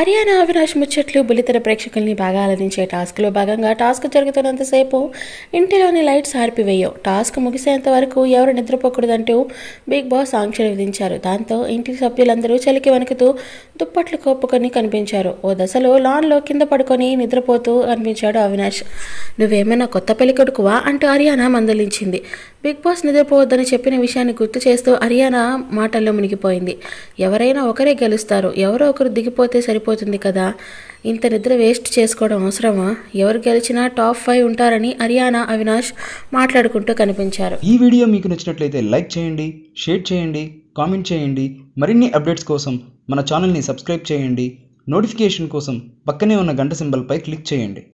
హర్యానా అవినాష్ ముచ్చట్లు బుల్లితెర ప్రేక్షకుల్ని బాగా అలరించే టాస్క్లో భాగంగా టాస్క్ జరుగుతున్నంతసేపు ఇంటిలోని లైట్స్ ఆర్పివేయవు టాస్క్ ముగిసేంత వరకు ఎవరు నిద్రపోకూడదంటూ బిగ్ బాస్ ఆంక్షలు విధించారు. దాంతో ఇంటి సభ్యులందరూ చలికి వణుకుతూ దుప్పట్లు కోపుకొని కనిపించారు. ఓ దశలో లాన్లో కింద పడుకొని నిద్రపోతూ కనిపించాడు అవినాష్. నువ్వేమైనా కొత్త పెళ్ళి కొడుకువా అంటూ హర్యానా మందలించింది. బిగ్ బాస్ నిద్రపోవద్దని చెప్పిన విషయాన్ని గుర్తు చేస్తూ హర్యానా మాటల్లో మునిగిపోయింది. ఎవరైనా ఒకరే గెలుస్తారు. ఎవరో ఒకరు దిగిపోతే సరిపోతుంది కదా? ఇంత నిద్ర వేస్ట్ చేసుకోవడం అవసరమా? ఎవరు గెలిచినా టాప్ ఫైవ్ ఉంటారని హర్యానా అవినాష్ మాట్లాడుకుంటూ కనిపించారు. ఈ వీడియో మీకు నచ్చినట్లయితే లైక్ చేయండి షేర్ చేయండి కామెంట్ చేయండి. మరిన్ని అప్డేట్స్ కోసం మన ఛానల్ని సబ్స్క్రైబ్ చేయండి. నోటిఫికేషన్ కోసం పక్కనే ఉన్న గంట సింబల్పై క్లిక్ చేయండి.